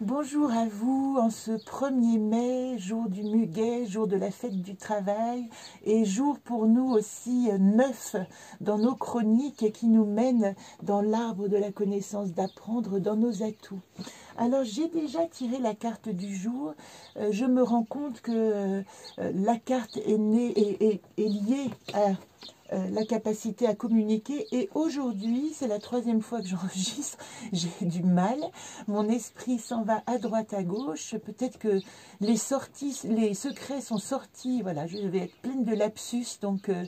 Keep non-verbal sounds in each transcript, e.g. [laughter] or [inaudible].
Bonjour à vous en ce 1er mai, jour du muguet, jour de la fête du travail et jour pour nous aussi neuf dans nos chroniques qui nous mènent dans l'arbre de la connaissance d'apprendre dans nos atouts. Alors j'ai déjà tiré la carte du jour, euh, je me rends compte que euh, la carte est, née, et est liée à la capacité à communiquer. Et aujourd'hui, c'est la troisième fois que j'enregistre, [laughs] j'ai du mal. Mon esprit s'en va à droite, à gauche. Peut-être que les sorties, les secrets sont sortis. Voilà, je vais être pleine de lapsus, donc euh,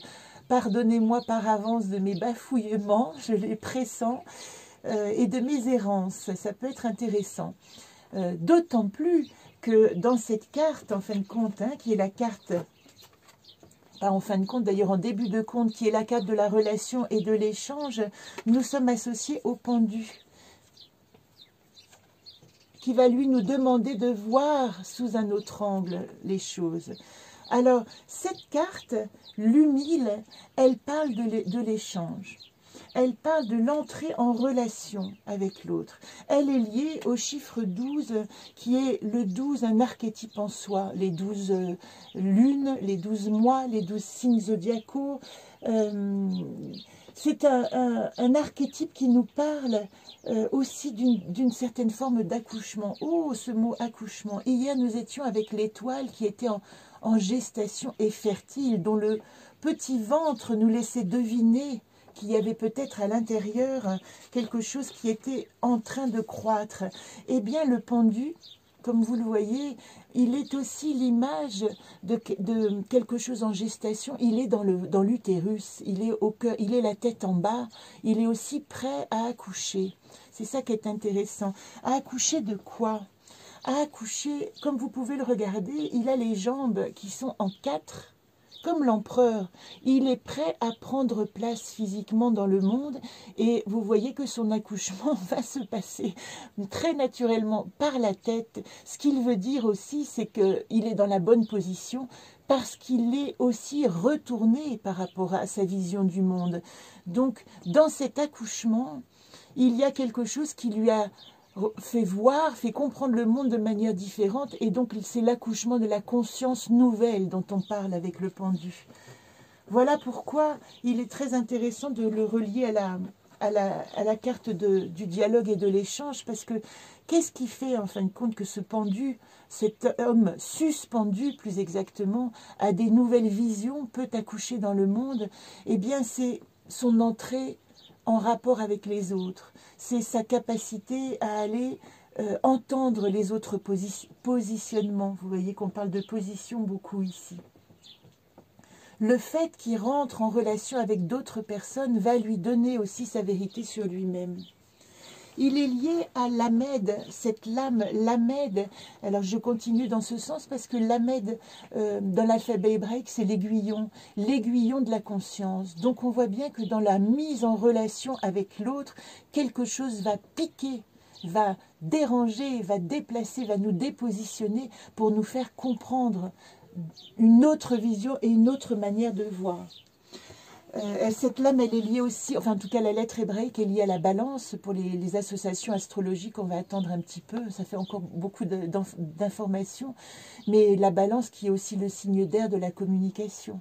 pardonnez-moi par avance de mes bafouillements, [laughs] je les pressens, euh, et de mes errances. Ça peut être intéressant. D'autant plus que dans cette carte, en fin de compte, hein, qui est la carte en fin de compte, d'ailleurs en début de compte, qui est la carte de la relation et de l'échange, nous sommes associés au pendu, qui va lui nous demander de voir sous un autre angle les choses. Alors, cette carte, l'humile, elle parle de l'échange elle parle de l'entrée en relation avec l'autre. Elle est liée au chiffre 12, qui est le 12, un archétype en soi. Les 12 euh, lunes, les 12 mois, les 12 signes zodiacaux. Euh, c'est un, archétype qui nous parle euh, aussi d'une certaine forme d'accouchement. Oh, ce mot accouchement. Hier, nous étions avec l'étoile qui était en, en gestation et fertile, dont le petit ventre nous laissait deviner qu'il y avait peut-être à l'intérieur quelque chose qui était en train de croître. Eh bien, le pendu, comme vous le voyez, il est aussi l'image de, quelque chose en gestation. Il est dans l'utérus, il est au cœur, il est la tête en bas. Il est aussi prêt à accoucher. C'est ça qui est intéressant. À accoucher de quoi? À accoucher, comme vous pouvez le regarder, il a les jambes qui sont en quatre comme l'empereur, il est prêt à prendre place physiquement dans le monde et vous voyez que son accouchement [laughs] va se passer très naturellement par la tête. Ce qu'il veut dire aussi, c'est qu'il est dans la bonne position parce qu'il est aussi retourné par rapport à sa vision du monde. Donc, dans cet accouchement, il y a quelque chose qui lui a fait voir, fait comprendre le monde de manière différente, et donc c'est l'accouchement de la conscience nouvelle dont on parle avec le pendu. Voilà pourquoi il est très intéressant de le relier à la, à à carte du dialogue et de l'échange, parce que qu'est-ce qui fait en fin de compte que ce pendu, cet homme suspendu plus exactement, a des nouvelles visions, peut accoucher dans le monde? Eh bien c'est son entrée en rapport avec les autres. C'est sa capacité à aller euh, entendre les autres positionnements. Vous voyez qu'on parle de position beaucoup ici. Le fait qu'il rentre en relation avec d'autres personnes va lui donner aussi sa vérité sur lui-même. Il est lié à l'Amed, cette lame, l'Amed. Alors je continue dans ce sens parce que l'Amed, euh, dans l'alphabet hébraïque, c'est l'aiguillon, l'aiguillon de la conscience. Donc on voit bien que dans la mise en relation avec l'autre, quelque chose va piquer va déranger, va déplacer, va nous dépositionner pour nous faire comprendre une autre vision et une autre manière de voir. Euh, cette lame, elle est liée aussi, enfin en tout cas la lettre hébraïque est liée à la balance. Pour les, associations astrologiques, on va attendre un petit peu, ça fait encore beaucoup d'informations. Mais la balance qui est aussi le signe d'air de la communication.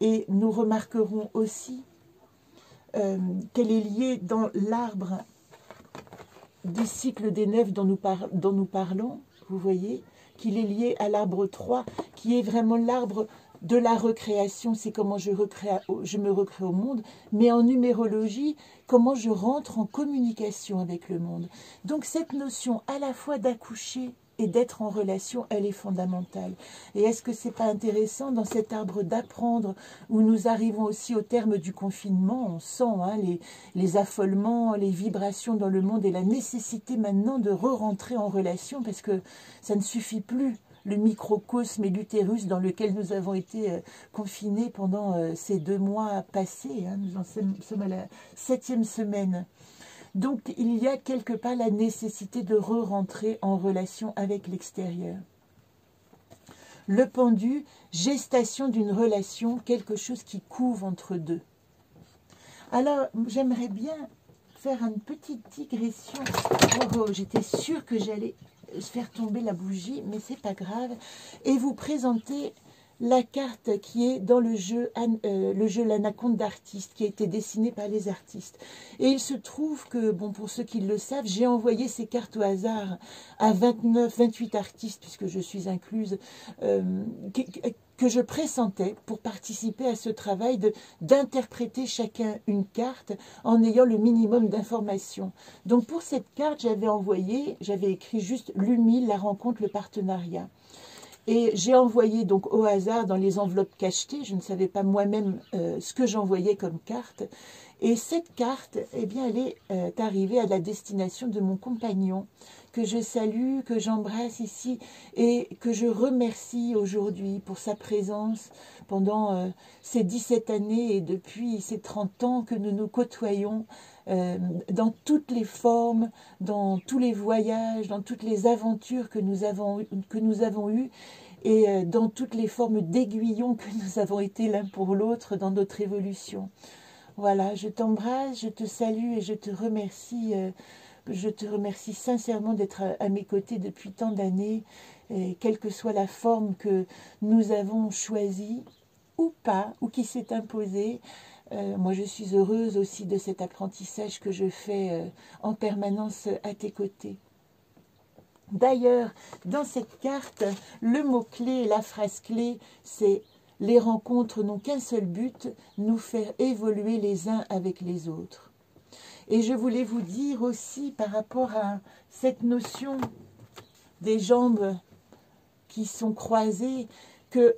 Et nous remarquerons aussi euh, qu'elle est liée dans l'arbre du cycle des neuf dont nous, dont nous parlons, vous voyez, qu'il est lié à l'arbre 3, qui est vraiment l'arbre de la recréation, c'est comment je, je me recrée au monde, mais en numérologie, comment je rentre en communication avec le monde. Donc cette notion à la fois d'accoucher et d'être en relation, elle est fondamentale. Et est-ce que c'est pas intéressant dans cet arbre d'apprendre où nous arrivons aussi au terme du confinement, on sent hein, les, les affolements, les vibrations dans le monde et la nécessité maintenant de re-rentrer en relation parce que ça ne suffit plus le microcosme et l'utérus dans lequel nous avons été euh, confinés pendant euh, ces deux mois passés. Hein. nous en sommes à la septième semaine. Donc il y a quelque part la nécessité de re-rentrer en relation avec l'extérieur. Le pendu, gestation d'une relation, quelque chose qui couve entre deux. Alors, j'aimerais bien faire une petite digression. Oh, oh j'étais sûre que j'allais faire tomber la bougie, mais c'est pas grave. Et vous présentez la carte qui est dans le jeu, euh, le jeu L'Anaconde d'artiste, qui a été dessiné par les artistes. Et il se trouve que, bon, pour ceux qui le savent, j'ai envoyé ces cartes au hasard à 29, 28 artistes, puisque je suis incluse, euh, que je pressentais pour participer à ce travail d'interpréter chacun une carte en ayant le minimum d'informations. Donc pour cette carte, j'avais envoyé, j'avais écrit juste l'humile, la rencontre, le partenariat. Et j'ai envoyé donc au hasard dans les enveloppes cachetées, je ne savais pas moi-même euh, ce que j'envoyais comme carte. Et cette carte, eh bien, elle est euh, arrivée à la destination de mon compagnon, que je salue, que j'embrasse ici et que je remercie aujourd'hui pour sa présence pendant euh, ces 17 années et depuis ces 30 ans que nous nous côtoyons dans toutes les formes, dans tous les voyages, dans toutes les aventures que nous avons, eues et euh, dans toutes les formes d'aiguillons que nous avons été l'un pour l'autre dans notre évolution. Voilà, je t'embrasse, je te salue et je te remercie. Euh, je te remercie sincèrement d'être à, mes côtés depuis tant d'années, quelle que soit la forme que nous avons choisie ou pas, ou qui s'est imposée. Euh, moi, je suis heureuse aussi de cet apprentissage que je fais en permanence à tes côtés. D'ailleurs, dans cette carte, le mot-clé, la phrase clé, c'est « Les rencontres n'ont qu'un seul but, nous faire évoluer les uns avec les autres ». Et je voulais vous dire aussi par rapport à cette notion des jambes qui sont croisées,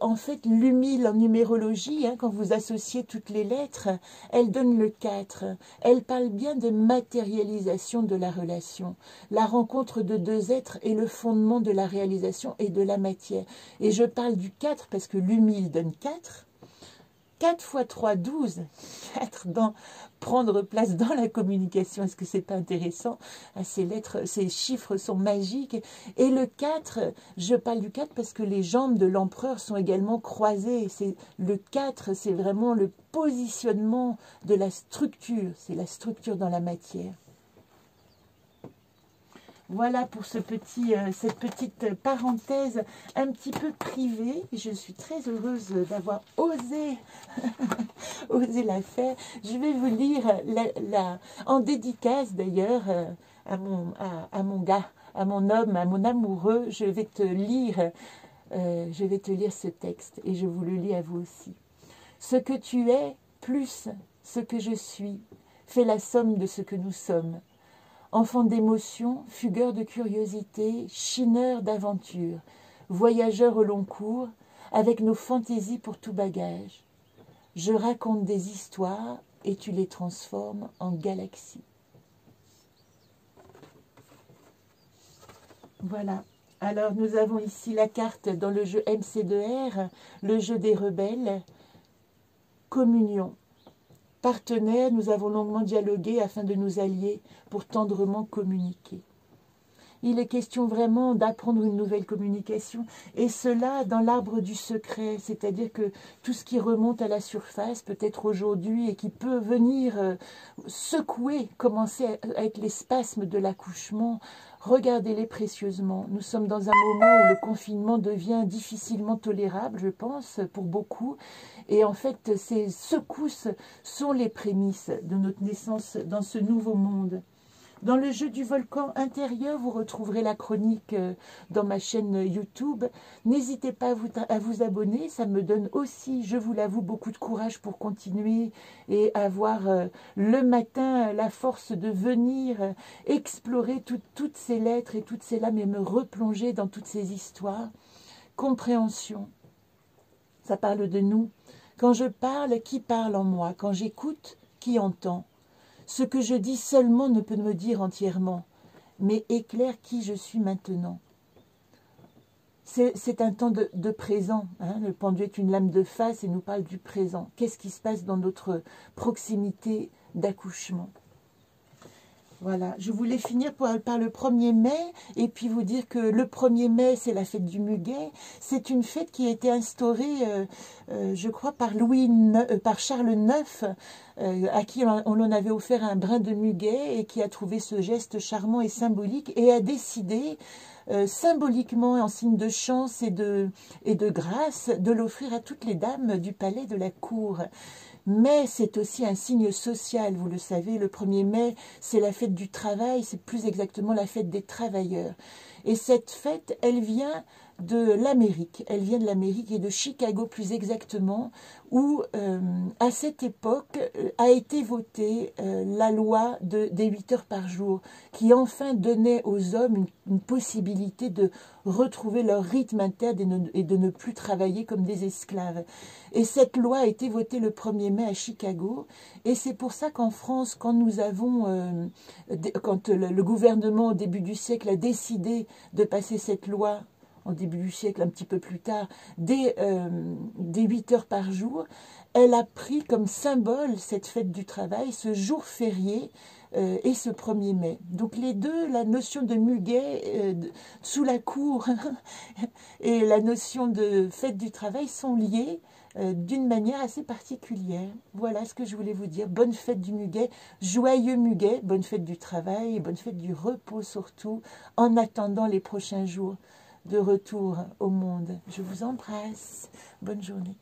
en fait l'humile en numérologie, hein, quand vous associez toutes les lettres, elle donne le 4. Elle parle bien de matérialisation de la relation. La rencontre de deux êtres est le fondement de la réalisation et de la matière. Et je parle du 4 parce que l'humile donne 4. 4 fois 3, 12. 4 dans prendre place dans la communication. Est-ce que c'est pas intéressant? Ah, Ces lettres, ces chiffres sont magiques. Et le 4, je parle du 4 parce que les jambes de l'empereur sont également croisées. C'est Le 4, c'est vraiment le positionnement de la structure. C'est la structure dans la matière. Voilà pour ce petit, euh, cette petite parenthèse un petit peu privée. Je suis très heureuse d'avoir osé, [laughs] osé la faire. Je vais vous lire en dédicace d'ailleurs euh, à, mon, à, mon gars, à mon homme, à mon amoureux. Je vais te lire, euh, je vais te lire ce texte et je vous le lis à vous aussi. Ce que tu es plus ce que je suis fait la somme de ce que nous sommes enfant d'émotion, fugueur de curiosité, chineur d'aventure, voyageur au long cours, avec nos fantaisies pour tout bagage. Je raconte des histoires et tu les transformes en galaxies. Voilà. Alors nous avons ici la carte dans le jeu MC2R, le jeu des rebelles, communion. Partenaires, nous avons longuement dialogué afin de nous allier pour tendrement communiquer. Il est question vraiment d'apprendre une nouvelle communication, et cela dans l'arbre du secret, c'est-à-dire que tout ce qui remonte à la surface, peut-être aujourd'hui, et qui peut venir euh, secouer, commencer avec les spasmes de l'accouchement, Regardez-les précieusement. Nous sommes dans un moment où le confinement devient difficilement tolérable, je pense, pour beaucoup. Et en fait, ces secousses sont les prémices de notre naissance dans ce nouveau monde. Dans le jeu du volcan intérieur, vous retrouverez la chronique euh, dans ma chaîne YouTube. N'hésitez pas à vous, abonner, ça me donne aussi, je vous l'avoue, beaucoup de courage pour continuer et avoir euh, le matin la force de venir euh, explorer toutes ces lettres et toutes ces lames et me replonger dans toutes ces histoires. Compréhension, ça parle de nous. Quand je parle, qui parle en moi? Quand j'écoute, qui entend? Ce que je dis seulement ne peut me dire entièrement, mais éclaire qui je suis maintenant. C'est un temps de, présent. Hein. Le pendu est une lame de face et nous parle du présent. Qu'est-ce qui se passe dans notre proximité d'accouchement? Voilà, je voulais finir par, le 1er mai et puis vous dire que le 1er mai, c'est la fête du muguet. C'est une fête qui a été instaurée, euh, euh, je crois, par, Louis euh, par Charles IX, à qui on, on en avait offert un brin de muguet et qui a trouvé ce geste charmant et symbolique et a décidé symboliquement en signe de chance et de grâce de l'offrir à toutes les dames du palais de la cour mais c'est aussi un signe social, vous le savez, le 1er mai, c'est la fête du travail, c'est plus exactement la fête des travailleurs. Et cette fête, elle vient de l'Amérique. Elle vient de l'Amérique et de Chicago plus exactement, où euh, à cette époque euh, a été votée euh, la loi de, des 8 heures par jour, qui enfin donnait aux hommes une, possibilité de retrouver leur rythme interne et, de ne plus travailler comme des esclaves. Et cette loi a été votée le 1er mai à Chicago, et c'est pour ça qu'en France, quand nous avons, quand le gouvernement au début du siècle a décidé de passer cette loi au début du siècle, un petit peu plus tard, des, euh, des 8 heures par jour, elle a pris comme symbole cette fête du travail, ce jour férié euh, et ce 1er mai. Donc les deux, la notion de muguet euh, sous la cour [laughs] et la notion de fête du travail sont liées d'une manière assez particulière. Voilà ce que je voulais vous dire. Bonne fête du muguet, joyeux muguet, bonne fête du travail bonne fête du repos surtout, en attendant les prochains jours de retour au monde. Je vous embrasse. Bonne journée.